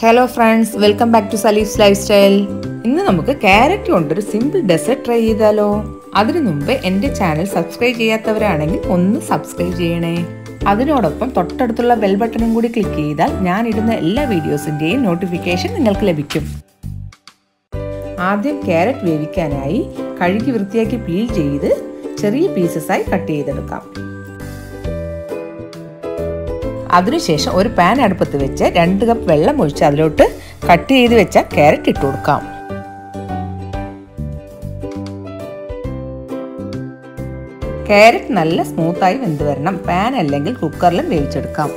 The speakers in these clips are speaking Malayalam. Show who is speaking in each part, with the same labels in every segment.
Speaker 1: Hello friends welcome back to സലീഫ്സ് lifestyle ഇന്ന് നമുക്ക് ക്യാരറ്റ് കൊണ്ടൊരു സിമ്പിൾ ഡെസേർട്ട് ട്രൈ ചെയ്താലോ. അതിനു മുമ്പ് എന്റെ ചാനൽ സബ്സ്ക്രൈബ് ചെയ്യാത്തവരാണെങ്കിൽ ഒന്ന് സബ്സ്ക്രൈബ് ചെയ്യണേ. അതിനോടൊപ്പം തൊട്ടടുത്തുള്ള ബെൽ ബട്ടണും കൂടി ക്ലിക്ക് ചെയ്താൽ ഞാൻ ഇടുന്ന എല്ലാ വീഡിയോസിന്റെയും നോട്ടിഫിക്കേഷൻ നിങ്ങൾക്ക് ലഭിക്കും. ആദ്യം ക്യാരറ്റ് വേവിക്കാനായി കഴുകി വൃത്തിയാക്കി പീൽ ചെയ്ത് ചെറിയ പീസസ് ആയി കട്ട് ചെയ്തെടുക്കാം. അതിനുശേഷം ഒരു പാൻ അടുപ്പത്ത് വെച്ച് രണ്ട് കപ്പ് വെള്ളം ഒഴിച്ച് അതിലോട്ട് കട്ട് ചെയ്ത് വെച്ച ക്യാരറ്റ് ഇട്ട് കൊടുക്കാം. ക്യാരറ്റ് നല്ല സ്മൂത്തായി വെന്ത് വരണം. പാൻ അല്ലെങ്കിൽ കുക്കറിലും വേവിച്ചെടുക്കാം.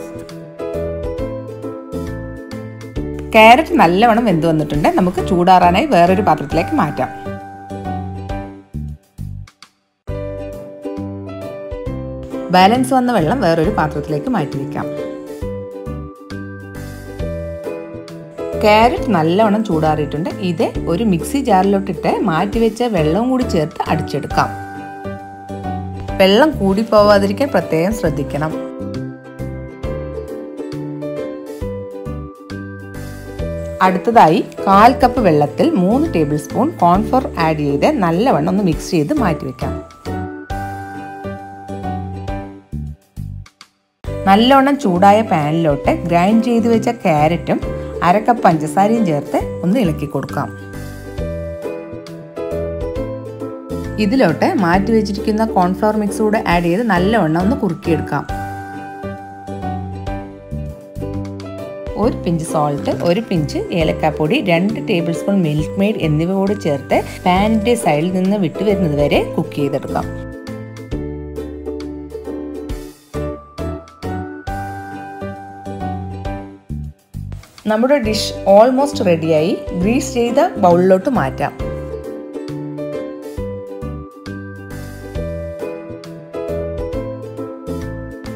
Speaker 1: ക്യാരറ്റ് നല്ലവണ്ണം വെന്ത് വന്നിട്ടുണ്ട്. നമുക്ക് ചൂടാറാനായി വേറൊരു പാത്രത്തിലേക്ക് മാറ്റാം. ബാലൻസ് വന്ന വെള്ളം വേറൊരു പാത്രത്തിലേക്ക് മാറ്റി വയ്ക്കാം ക്യാരറ്റ് നല്ലവണ്ണം ചൂടാറിയിട്ടുണ്ട്. ഇത് ഒരു മിക്സി ജാറിലോട്ടിട്ട് മാറ്റിവെച്ച വെള്ളവും കൂടി ചേർത്ത് അടിച്ചെടുക്കാം. വെള്ളം കൂടി പോവാതിരിക്കാൻ പ്രത്യേകം ശ്രദ്ധിക്കണം. അടുത്തതായി കാൽ കപ്പ് വെള്ളത്തിൽ മൂന്ന് ടേബിൾ സ്പൂൺ കോൺഫ്ലോർ ആഡ് ചെയ്ത് നല്ലവണ്ണം ഒന്ന് മിക്സ് ചെയ്ത് മാറ്റി നല്ലോണം ചൂടായ പാനിലോട്ട് ഗ്രൈൻഡ് ചെയ്ത് വെച്ച ക്യാരറ്റും അരക്കപ്പ് കപ്പ് പഞ്ചസാരയും ചേർത്ത് ഒന്ന് ഇളക്കി കൊടുക്കാം. ഇതിലോട്ട് മാറ്റി വെച്ചിരിക്കുന്ന കോൺഫ്ലവർ മിക്സ് കൂടെ ആഡ് ചെയ്ത് നല്ലവണ്ണം ഒന്ന് കുറുക്കിയെടുക്കാം. ഒരു പിഞ്ച് സോൾട്ട് ഒരു പിഞ്ച് ഏലക്കാപ്പൊടി രണ്ട് ടേബിൾ സ്പൂൺ മിൽക്ക് മെയ്ഡ് എന്നിവ കൂടി ചേർത്ത് പാനിന്റെ സൈഡിൽ നിന്ന് വിട്ടുവരുന്നത് വരെ കുക്ക് ചെയ്തെടുക്കാം. നമ്മുടെ ഡിഷ് ഓൾമോസ്റ്റ് റെഡിയായി ഗ്രീസ് ചെയ്ത ബൗളിലോട്ട് മാറ്റാം.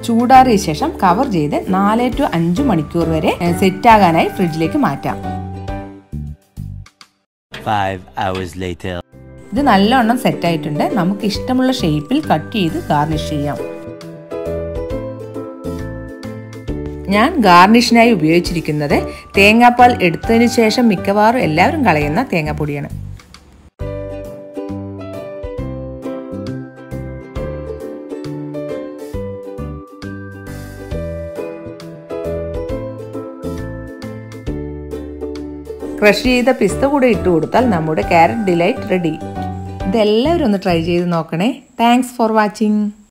Speaker 1: ചൂടാറിയ ശേഷം കവർ ചെയ്ത് നാല് ടു അഞ്ച് മണിക്കൂർ വരെ സെറ്റ് ആകാനായി ഫ്രിഡ്ജിലേക്ക് മാറ്റാം. ഇത് നല്ലവണ്ണം സെറ്റ് ആയിട്ടുണ്ട്. നമുക്ക് ഇഷ്ടമുള്ള ഷേപ്പിൽ കട്ട് ചെയ്ത് ഗാർണിഷ് ചെയ്യാം. ഞാൻ ഗാർണിഷിനായി ഉപയോഗിച്ചിരിക്കുന്നത് തേങ്ങാപ്പാൽ എടുത്തതിന് ശേഷം മിക്കവാറും എല്ലാവരും കളയുന്ന തേങ്ങാപ്പൊടിയാണ്. ക്രഷ് ചെയ്ത പിസ്ത കൂടെ ഇട്ട് കൊടുത്താൽ നമ്മുടെ ക്യാരറ്റ് ഡിലൈറ്റ് റെഡി. ഇതെല്ലാവരും ഒന്ന് ട്രൈ ചെയ്ത് നോക്കണേ. Thanks for watching